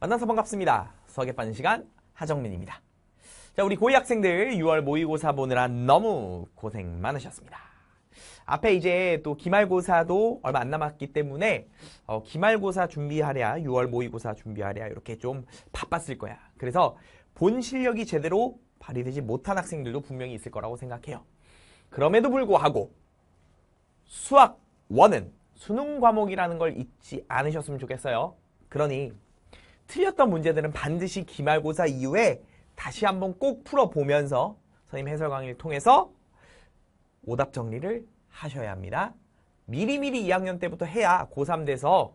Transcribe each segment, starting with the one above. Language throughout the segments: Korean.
만나서 반갑습니다. 수학에 빠진 시간 하정민입니다. 자, 우리 고2 학생들 6월 모의고사 보느라 너무 고생 많으셨습니다. 앞에 이제 또 기말고사도 얼마 안 남았기 때문에 어, 기말고사 준비하랴, 6월 모의고사 준비하랴 이렇게 좀 바빴을 거야. 그래서 본 실력이 제대로 발휘되지 못한 학생들도 분명히 있을 거라고 생각해요. 그럼에도 불구하고 수학 원은 수능 과목이라는 걸 잊지 않으셨으면 좋겠어요. 그러니 틀렸던 문제들은 반드시 기말고사 이후에 다시 한번 꼭 풀어보면서 선생님 해설 강의를 통해서 오답 정리를 하셔야 합니다. 미리미리 2학년 때부터 해야 고3 돼서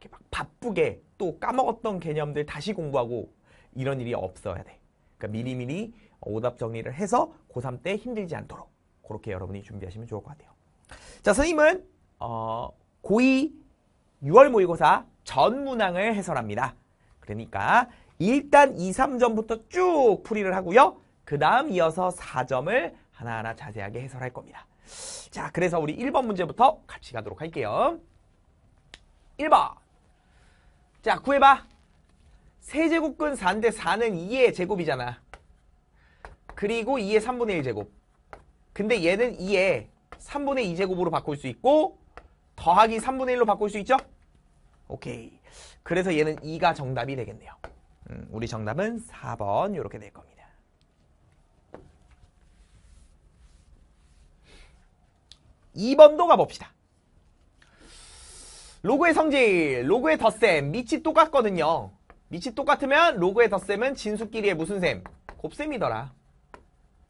이렇게 막 바쁘게 또 까먹었던 개념들 다시 공부하고 이런 일이 없어야 돼. 그러니까 미리미리 오답 정리를 해서 고3 때 힘들지 않도록 그렇게 여러분이 준비하시면 좋을 것 같아요. 자, 선생님은 어, 고2 6월 모의고사 전 문항을 해설합니다. 그러니까 일단 2, 3점부터 쭉 풀이를 하고요. 그 다음 이어서 4점을 하나하나 자세하게 해설할 겁니다. 자, 그래서 우리 1번 문제부터 같이 가도록 할게요. 1번. 자, 구해봐. 세제곱근 4인데 4는 2의 제곱이잖아. 그리고 2의 3분의 1 제곱. 근데 얘는 2의 3분의 2 제곱으로 바꿀 수 있고 더하기 3분의 1로 바꿀 수 있죠? 오케이. 그래서 얘는 2가 정답이 되겠네요. 음, 우리 정답은 4번 이렇게 될 겁니다. (2번도) 가봅시다 로그의 성질 로그의 덧셈 밑이 똑같거든요 밑이 똑같으면 로그의 덧셈은 진수끼리의 무슨 셈? 곱셈이더라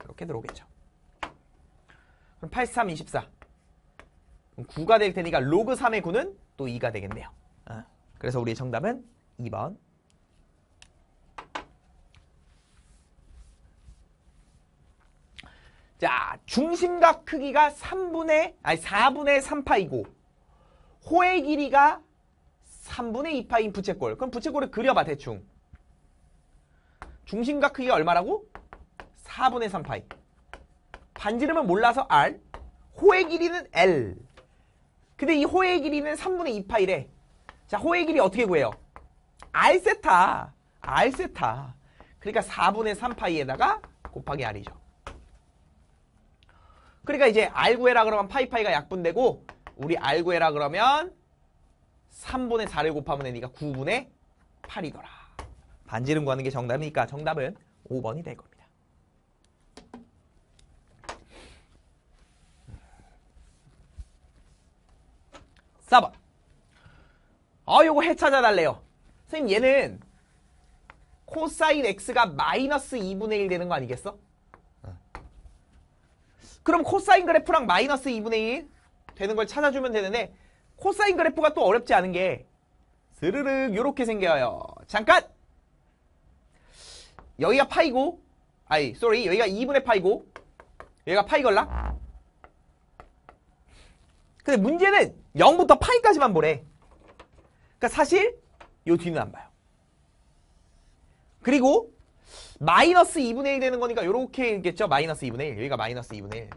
이렇게 들어오겠죠 그럼 83, 24 9가 될 테니까 로그 3의 9는 또 2가 되겠네요 어. 그래서 우리의 정답은 2번 자, 중심각 크기가 3분의 아니 4분의 3파이고 호의 길이가 3분의 2파인 부채꼴. 그럼 부채꼴을 그려봐 대충. 중심각 크기가 얼마라고? 4분의 3파이. 반지름은 몰라서 R. 호의 길이는 L. 근데 이 호의 길이는 3분의 2파이래. 자, 호의 길이 어떻게 구해요? R 세타. R 세타. 그러니까 4분의 3파이에다가 곱하기 R이죠. 그러니까 이제 R 구해라 그러면 파이파이가 약분되고 우리 R 구해라 그러면 3분의 4를 곱하면 되니까 9분의 8이더라. 반지름 구하는 게 정답이니까 정답은 5번이 될 겁니다. 4번. 아, 요거 해 찾아달래요. 선생님, 얘는 코사인 x가 마이너스 2분의 1 되는 거 아니겠어? 그럼 코사인 그래프랑 마이너스 2분의 1 되는 걸 찾아주면 되는데 코사인 그래프가 또 어렵지 않은 게 스르륵 요렇게 생겨요. 잠깐! 여기가 파이고 아이 sorry 여기가 2분의 파이고 여기가 파이 걸라? 근데 문제는 0부터 파이까지만 보래. 그러니까 사실 요 뒤는 안 봐요. 그리고 마이너스 2분의 1 되는 거니까 이렇게겠죠? 마이너스 2분의 1. 여기가 마이너스 2분의 1.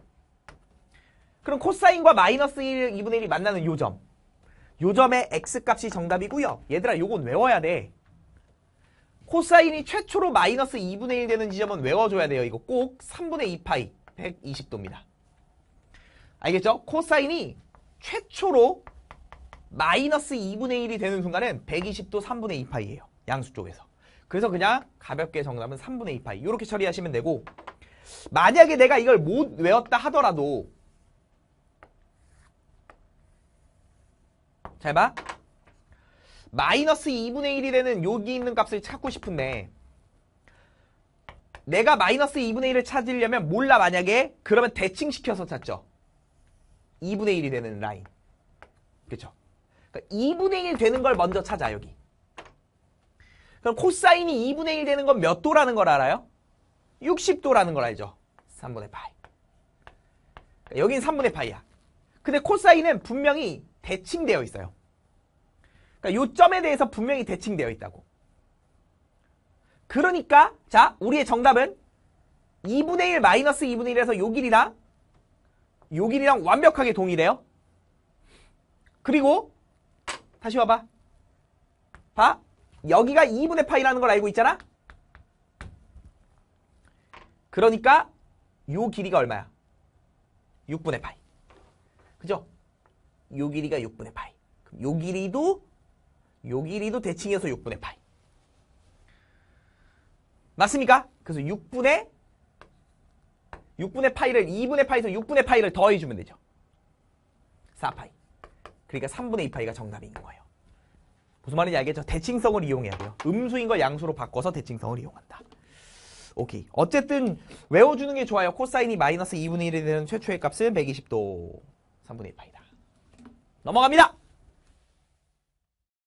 그럼 코사인과 마이너스 1, 2분의 1이 만나는 요점. 요점의 x값이 정답이고요. 얘들아 요건 외워야 돼. 코사인이 최초로 마이너스 2분의 1 되는 지점은 외워줘야 돼요. 이거 꼭 3분의 2파이 120도입니다. 알겠죠? 코사인이 최초로 마이너스 2분의 1이 되는 순간은 120도 3분의 2파이예요. 양수 쪽에서. 그래서 그냥 가볍게 정답은 3분의 2파이 이렇게 처리하시면 되고 만약에 내가 이걸 못 외웠다 하더라도 잘 봐. 마이너스 2분의 1이 되는 여기 있는 값을 찾고 싶은데 내가 마이너스 2분의 1을 찾으려면 몰라 만약에 그러면 대칭시켜서 찾죠. 2분의 1이 되는 라인. 그렇죠? 그러니까 2분의 1 되는 걸 먼저 찾아 여기. 그럼 코사인이 2분의 1 되는 건 몇 도라는 걸 알아요? 60도라는 걸 알죠? 3분의 파이. 여긴 3분의 파이야. 근데 코사인은 분명히 대칭되어 있어요. 그러니까 요점에 대해서 분명히 대칭되어 있다고. 그러니까 자 우리의 정답은 2분의 1 마이너스 2분의 1에서 요 길이랑 요 길이랑 완벽하게 동일해요. 그리고 다시 와봐. 봐. 여기가 2분의 파이라는 걸 알고 있잖아? 그러니까 요 길이가 얼마야? 6분의 파이. 그죠? 요 길이가 6분의 파이. 그럼 요 길이도 요 길이도 대칭해서 6분의 파이. 맞습니까? 그래서 6분의 6분의 파이를 2분의 파이에서 6분의 파이를 더해주면 되죠. 4파이. 그러니까 3분의 2파이가 정답인 거예요. 무슨 말인지 알겠죠? 대칭성을 이용해야 돼요. 음수인 걸 양수로 바꿔서 대칭성을 이용한다. 오케이. 어쨌든 외워주는 게 좋아요. 코사인이 마이너스 2분의 1이 되는 최초의 값은 120도 3분의 1파이다. 넘어갑니다.